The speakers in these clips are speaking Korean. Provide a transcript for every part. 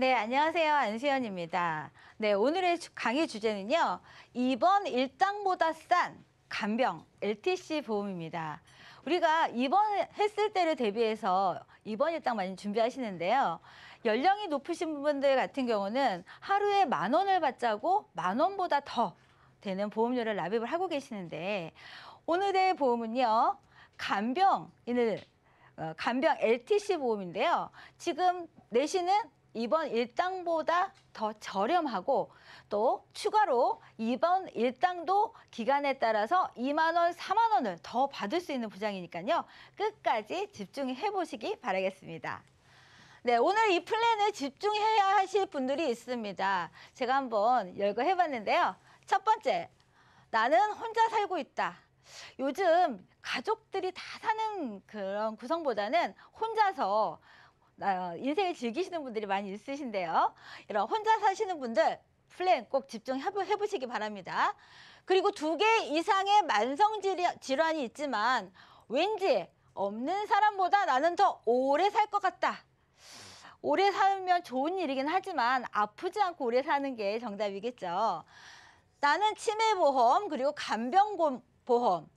네, 안녕하세요. 안수연입니다. 네, 오늘의 주- 강의 주제는요. 입원 일당보다 싼 간병 LTC 보험입니다. 우리가 입원했을 때를 대비해서 입원 일당 많이 준비하시는데요. 연령이 높으신 분들 같은 경우는 하루에 만 원을 받자고 만 원보다 더 되는 보험료를 납입을 하고 계시는데 오늘의 보험은요. 간병인을 어, 간병 LTC 보험인데요. 지금 내시는 이번 일당보다 더 저렴하고 또 추가로 이번 일당도 기간에 따라서 2만 원, 4만 원을 더 받을 수 있는 보장이니까요. 끝까지 집중해 보시기 바라겠습니다. 네, 오늘 이 플랜을 집중해야 하실 분들이 있습니다. 제가 한번 열거 해 봤는데요. 첫 번째, 나는 혼자 살고 있다. 요즘 가족들이 다 사는 그런 구성보다는 혼자서 어, 인생을 즐기시는 분들이 많이 있으신데요. 이런 혼자 사시는 분들 플랜 꼭 집중해 보- 해보시기 바랍니다. 그리고 두 개 이상의 만성 질환- 질환이 있지만 왠지 없는 사람보다 나는 더 오래 살 것 같다. 오래 살면 좋은 일이긴 하지만 아프지 않고 오래 사는 게 정답이겠죠. 나는 치매보험 그리고 간병보험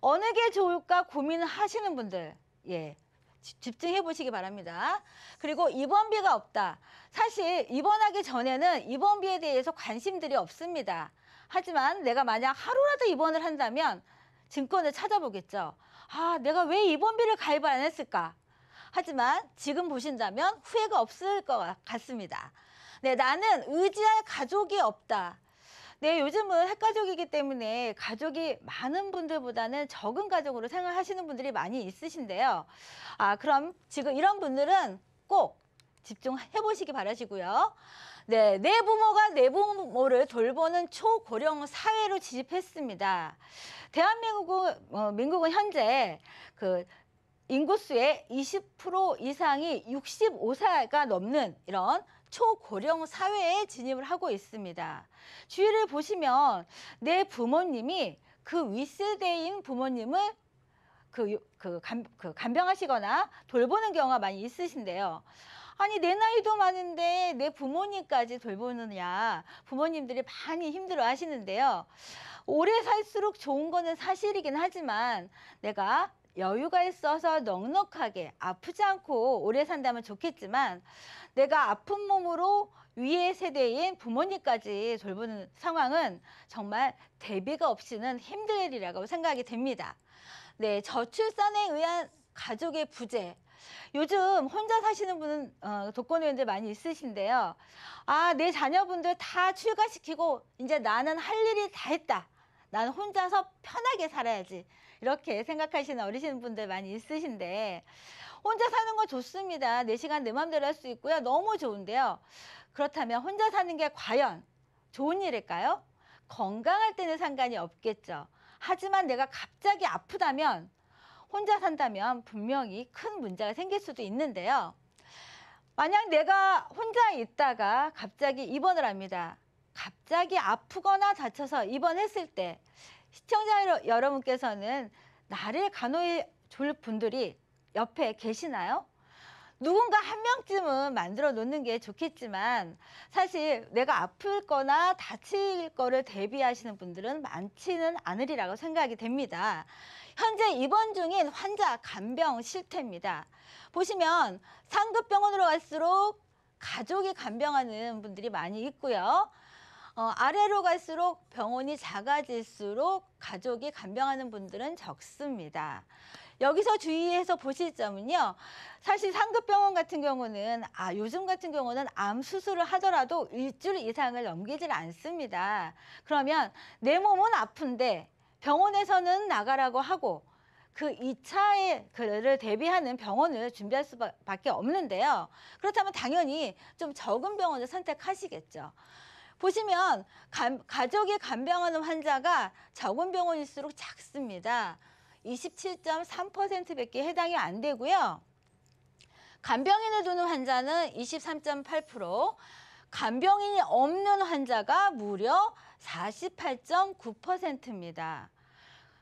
어느 게 좋을까 고민하시는 분들 예 지- 집중해 보시기 바랍니다. 그리고 입원비가 없다. 사실 입원하기 전에는 입원비에 대해서 관심들이 없습니다. 하지만 내가 만약 하루라도 입원을 한다면 증권을 찾아보겠죠. 아, 내가 왜 입원비를 가입을 안 했을까? 하지만 지금 보신다면 후회가 없을 것 같습니다. 네, 나는 의지할 가족이 없다. 네, 요즘은 핵가족이기 때문에 가족이 많은 분들보다는 적은 가족으로 생활하시는 분들이 많이 있으신데요. 아, 그럼 지금 이런 분들은 꼭 집중해 보시기 바라시고요. 네, 내 부모가 내 부모를 돌보는 초고령 사회로 진입했습니다. 대한민국은 어, 민국은 현재 그 인구수의 20% 이상이 65세가 넘는 이런 초고령 사회에 진입을 하고 있습니다. 주위를 보시면 내 부모님이 그 윗세대인 부모님을 그, 그, 간, 그 간병하시거나 돌보는 경우가 많이 있으신데요. 아니 내 나이도 많은데 내 부모님까지 돌보느냐 부모님들이 많이 힘들어 하시는데요. 오래 살수록 좋은 거는 사실이긴 하지만 내가 여유가 있어서 넉넉하게 아프지 않고 오래 산다면 좋겠지만 내가 아픈 몸으로 위의 세대인 부모님까지 돌보는 상황은 정말 대비가 없이는 힘들 일이라고 생각이 됩니다. 네, 저출산에 의한 가족의 부재. 요즘 혼자 사시는 분은 어, 독거노인들 많이 있으신데요. 아, 내 자녀분들 다 출가시키고 이제 나는 할 일이 다 했다. 나는 혼자서 편하게 살아야지. 이렇게 생각하시는 어르신분들 많이 있으신데 혼자 사는 건 좋습니다. 내 시간 내 맘대로 할 수 있고요. 너무 좋은데요. 그렇다면 혼자 사는 게 과연 좋은 일일까요? 건강할 때는 상관이 없겠죠. 하지만 내가 갑자기 아프다면 혼자 산다면 분명히 큰 문제가 생길 수도 있는데요. 만약 내가 혼자 있다가 갑자기 입원을 합니다. 갑자기 아프거나 다쳐서 입원했을 때 시청자 여러- 여러분께서는 나를 간호해 줄 분들이 옆에 계시나요? 누군가 한 명쯤은 만들어 놓는 게 좋겠지만 사실 내가 아플 거나 다칠 거를 대비하시는 분들은 많지는 않으리라고 생각이 됩니다. 현재 입원 중인 환자 간병 실태입니다. 보시면 상급 병원으로 갈수록 가족이 간병하는 분들이 많이 있고요. 어, 아래로 갈수록 병원이 작아질수록 가족이 간병하는 분들은 적습니다. 여기서 주의해서 보실 점은요. 사실 상급 병원 같은 경우는 아 요즘 같은 경우는 암 수술을 하더라도 일주일 이상을 넘기질 않습니다. 그러면 내 몸은 아픈데 병원에서는 나가라고 하고 그 이차의 그를 대비하는 병원을 준비할 수밖에 없는데요. 그렇다면 당연히 좀 적은 병원을 선택하시겠죠. 보시면 간- 가족이 간병하는 환자가 적은 병원일수록 작습니다. 27.3%밖에 해당이 안 되고요. 간병인을 두는 환자는 23.8%, 간병인이 없는 환자가 무려 48.9%입니다.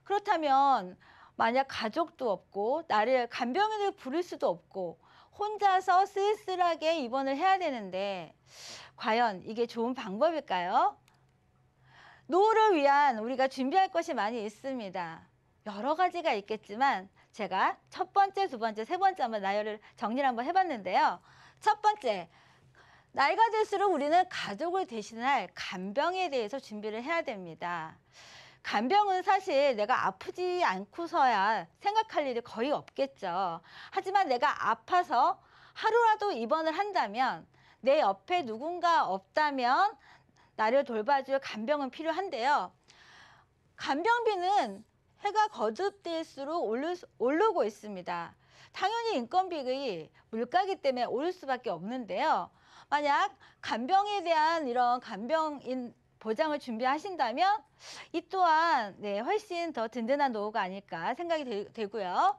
그렇다면 만약 가족도 없고 나를 간병인을 부를 수도 없고 혼자서 쓸쓸하게 입원을 해야 되는데 과연 이게 좋은 방법일까요? 노후를 위한 우리가 준비할 것이 많이 있습니다. 여러 가지가 있겠지만 제가 첫 번째, 두 번째, 세 번째 한번 나열을 정리를 한번 해봤는데요. 첫 번째, 나이가 들수록 우리는 가족을 대신할 간병에 대해서 준비를 해야 됩니다. 간병은 사실 내가 아프지 않고서야 생각할 일이 거의 없겠죠. 하지만 내가 아파서 하루라도 입원을 한다면 내 옆에 누군가 없다면 나를 돌봐줄 간병은 필요한데요. 간병비는 해가 거듭될수록 오르, 오르고 있습니다. 당연히 인건비의 물가기 때문에 오를 수밖에 없는데요. 만약 간병에 대한 이런 간병인 보장을 준비하신다면 이 또한 네, 훨씬 더 든든한 노후가 아닐까 생각이 되, 고요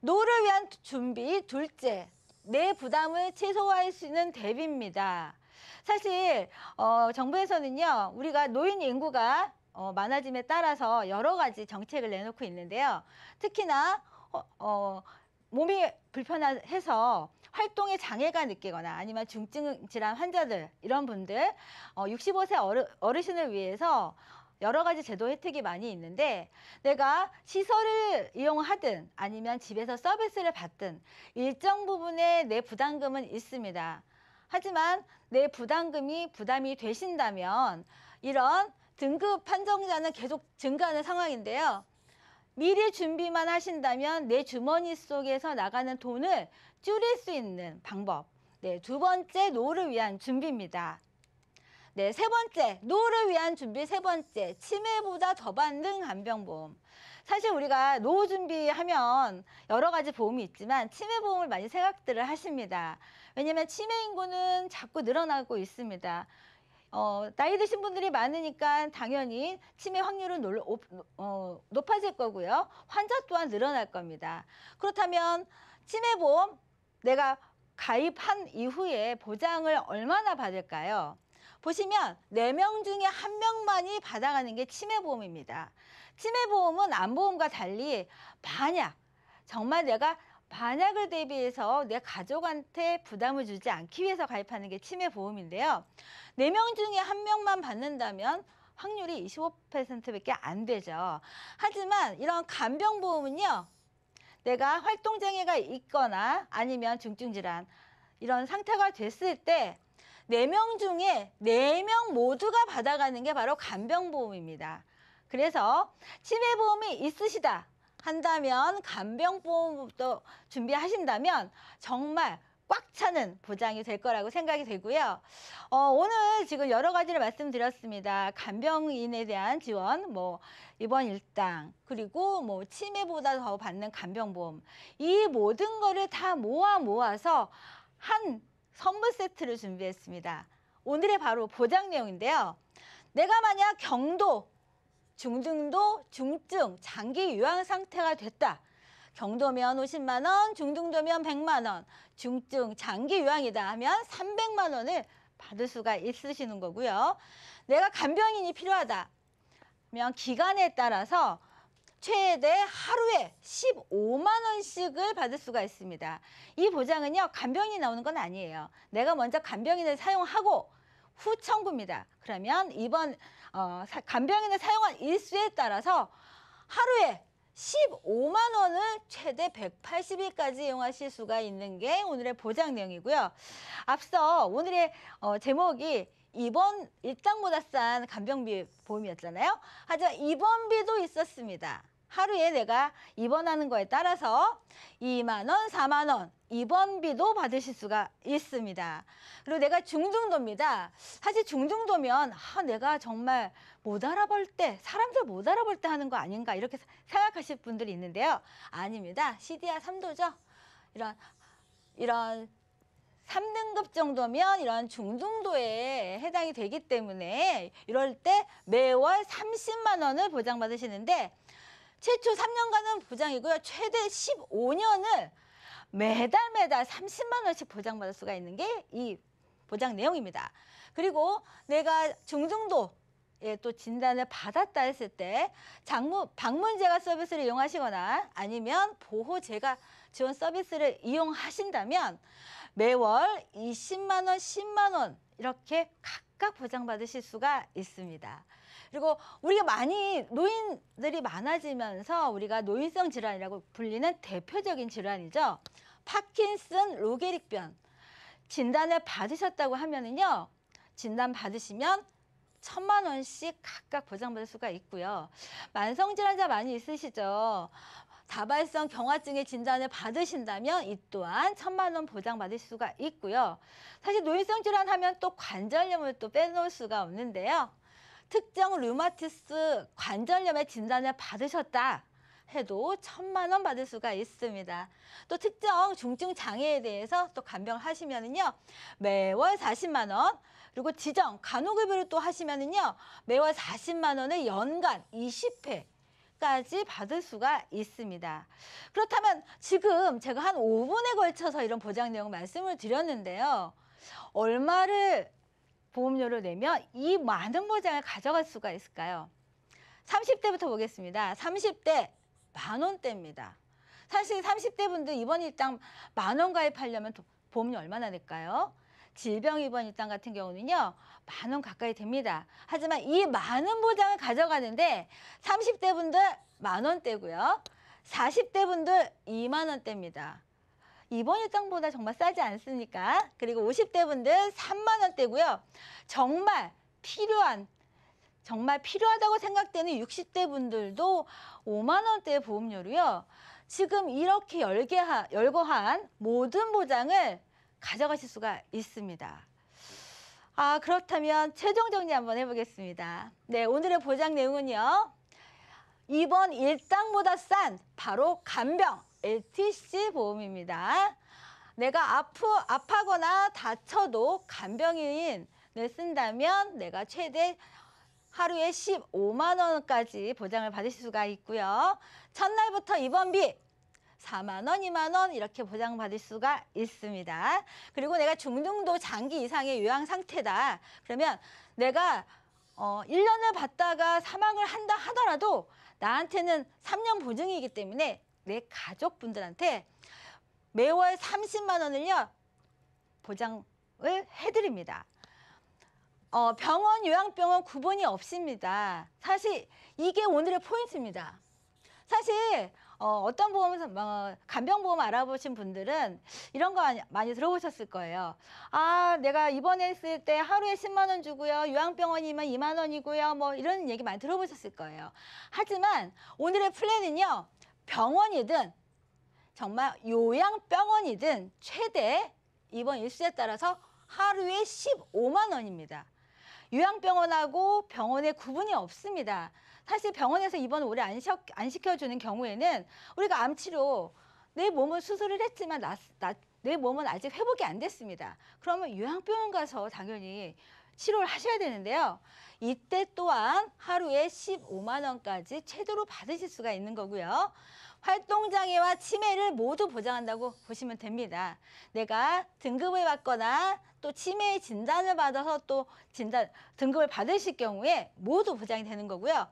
노후를 위한 준비 둘째, 내 부담을 최소화할 수 있는 대비입니다. 사실 어, 정부에서는요 우리가 노인 인구가 어, 많아짐에 따라서 여러 가지 정책을 내놓고 있는데요. 특히나 어, 어, 몸이 불편해서 활동에 장애가 느끼거나 아니면 중증 질환 환자들 이런 분들 어, 65세 어르, 어르신을 위해서 여러 가지 제도 혜택이 많이 있는데 내가 시설을 이용하든 아니면 집에서 서비스를 받든 일정 부분의 내 부담금은 있습니다. 하지만 내 부담금이 부담이 되신다면 이런 등급 판정자는 계속 증가하는 상황인데요. 미리 준비만 하신다면 내 주머니 속에서 나가는 돈을 줄일 수 있는 방법. 네, 두 번째 노후를 위한 준비입니다. 네, 세 번째 노후를 위한 준비 세 번째 치매보다 더 받는 간병보험. 사실 우리가 노후 준비하면 여러 가지 보험이 있지만 치매 보험을 많이 생각들을 하십니다. 왜냐하면 치매 인구는 자꾸 늘어나고 있습니다. 어, 나이 드신 분들이 많으니까 당연히 치매 확률은 놀, 오, 어, 높아질 거고요. 환자 또한 늘어날 겁니다. 그렇다면 치매 보험 내가 가입한 이후에 보장을 얼마나 받을까요? 보시면 네 명 중에 한명만이 받아가는 게 치매보험입니다. 치매보험은 암보험과 달리 만약 정말 내가 반약을 대비해서 내 가족한테 부담을 주지 않기 위해서 가입하는 게 치매보험인데요. 네 명 중에 한명만 받는다면 확률이 25%밖에 안 되죠. 하지만 이런 간병보험은요. 내가 활동장애가 있거나 아니면 중증질환 이런 상태가 됐을 때 네 명 중에 네 명 모두가 받아가는 게 바로 간병보험입니다. 그래서 치매보험이 있으시다 한다면 간병보험도 준비하신다면 정말 꽉 차는 보장이 될 거라고 생각이 되고요. 어, 오늘 지금 여러 가지를 말씀드렸습니다. 간병인에 대한 지원, 뭐 입원 일당, 그리고 뭐 치매보다 더 받는 간병보험 이 모든 거를 다 모아 모아서 한 선물 세트를 준비했습니다. 오늘의 바로 보장 내용인데요. 내가 만약 경도, 중등도, 중증, 장기 요양 상태가 됐다. 경도면 50만 원, 중등도면 100만 원, 중증, 장기 요양이다 하면 300만 원을 받을 수가 있으시는 거고요. 내가 간병인이 필요하다. 면 기간에 따라서 최대 하루에 15만 원씩을 받을 수가 있습니다. 이 보장은요, 간병인이 나오는 건 아니에요. 내가 먼저 간병인을 사용하고 후 청구입니다. 그러면 이번 어, 사- 간병인을 사용한 일수에 따라서 하루에 15만 원을 최대 180일까지 이용하실 수가 있는 게 오늘의 보장 내용이고요. 앞서 오늘의 어, 제목이 입원 일당보다 싼 간병비 보험이었잖아요. 하지만 입원비도 있었습니다. 하루에 내가 입원하는 거에 따라서 2만 원, 4만 원 입원비도 받으실 수가 있습니다. 그리고 내가 중등도입니다. 사실 중등도면 아, 내가 정말 못 알아볼 때 사람들 못 알아볼 때 하는 거 아닌가 이렇게 생각하실 분들이 있는데요. 아닙니다. CDR 3도죠. 이런 이런 3등급 정도면 이런 중등도에 해당이 되기 때문에 이럴 때 매월 30만 원을 보장받으시는데 최초 3년간은 보장이고요. 최대 15년을 매달 매달 30만 원씩 보장받을 수가 있는 게 이 보장 내용입니다. 그리고 내가 중등도 예, 또 진단을 받았다 했을 때 장문 방문 제가 서비스를 이용하시거나 아니면 보호 제가 지원 서비스를 이용하신다면 매월 20만 원, 10만 원 이렇게 각각 보장받으실 수가 있습니다. 그리고 우리가 많이 노인들이 많아지면서 우리가 노인성 질환이라고 불리는 대표적인 질환이죠. 파킨슨 로게릭변 진단을 받으셨다고 하면은요. 진단 받으시면 천만 원씩 각각 보장받을 수가 있고요. 만성 질환자 많이 있으시죠. 다발성 경화증의 진단을 받으신다면 이 또한 천만 원 보장받을 수가 있고요. 사실 노인성 질환 하면 또 관절염을 또 빼놓을 수가 없는데요. 특정 류마티스 관절염의 진단을 받으셨다 해도 천만 원 받을 수가 있습니다. 또 특정 중증 장애에 대해서 또 간병을 하시면은요 매월 40만 원 그리고 지정 간호급여를 또 하시면은요 매월 40만 원을 연간 20회 까지 받을 수가 있습니다. 그렇다면 지금 제가 한 5분에 걸쳐서 이런 보장 내용 말씀을 드렸는데요. 얼마를 보험료를 내면 이 많은 보장을 가져갈 수가 있을까요? 30대부터 보겠습니다. 30대 만 원대입니다. 사실 30대 분들 입원 일당 만 원 가입하려면 도- 보험료 얼마나 낼까요? 질병 입원 일당 같은 경우는요. 만 원 가까이 됩니다. 하지만 이 많은 보장을 가져가는데 30대 분들 만 원대고요. 40대 분들 2만 원대입니다. 입원 일당보다 정말 싸지 않습니까? 그리고 50대 분들 3만 원대고요. 정말 필요한 정말 필요하다고 생각되는 60대 분들도 5만 원대의 보험료로요. 지금 이렇게 열개하, 열거한 모든 보장을 가져가실 수가 있습니다. 아, 그렇다면 최종 정리 한번 해보겠습니다. 네, 오늘의 보장 내용은요. 이번 일당보다 싼 바로 간병 LTC 보험입니다. 내가 아프, 아파거나 다쳐도 간병인 을 쓴다면 내가 최대 하루에 15만 원까지 보장을 받으실 수가 있고요. 첫날부터 입원비 4만 원, 2만 원 이렇게 보장받을 수가 있습니다. 그리고 내가 중등도 장기 이상의 요양 상태다. 그러면 내가 어, 1년을 받다가 사망을 한다 하더라도 나한테는 3년 보증이기 때문에 내 가족분들한테 매월 30만 원을요 보장을 해드립니다. 어, 병원, 요양병원 구분이 없습니다. 사실 이게 오늘의 포인트입니다. 사실 어, 어떤 보험, 어, 간병보험 알아보신 분들은 이런 거 많이, 들어보셨을 거예요. 아, 내가 입원했을 때 하루에 10만 원 주고요. 요양병원이면 2만 원이고요. 뭐 이런 얘기 많이 들어보셨을 거예요. 하지만 오늘의 플랜은요. 병원이든 정말 요양병원이든 최대 입원 일수에 따라서 하루에 15만 원입니다. 요양병원하고 병원의 구분이 없습니다. 사실 병원에서 입원 오래 안, 시, 안 시켜주는 경우에는 우리가 암치료 내 몸은 수술을 했지만 나, 나, 내 몸은 아직 회복이 안 됐습니다. 그러면 요양병원 가서 당연히 치료를 하셔야 되는데요. 이때 또한 하루에 15만 원까지 최대로 받으실 수가 있는 거고요. 활동장애와 치매를 모두 보장한다고 보시면 됩니다. 내가 등급을 받거나 또 치매의 진단을 받아서 또 진단 등급을 받으실 경우에 모두 보장이 되는 거고요.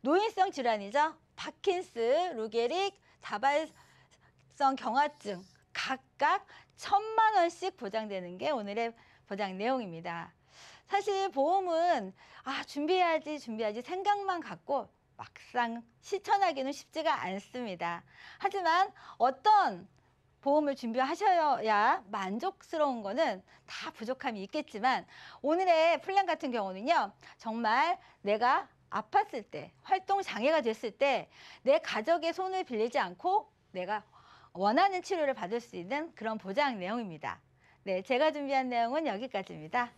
노인성 질환이죠. 파킨스, 루게릭, 다발성 경화증 각각 천만 원씩 보장되는 게 오늘의 보장 내용입니다. 사실 보험은 아 준비해야지 준비해야지 생각만 갖고 막상 실천하기는 쉽지가 않습니다. 하지만 어떤 보험을 준비하셔야 만족스러운 거는 다 부족함이 있겠지만 오늘의 플랜 같은 경우는요. 정말 내가 아팠을 때, 활동 장애가 됐을 때 내 가족의 손을 빌리지 않고 내가 원하는 치료를 받을 수 있는 그런 보장 내용입니다. 네, 제가 준비한 내용은 여기까지입니다.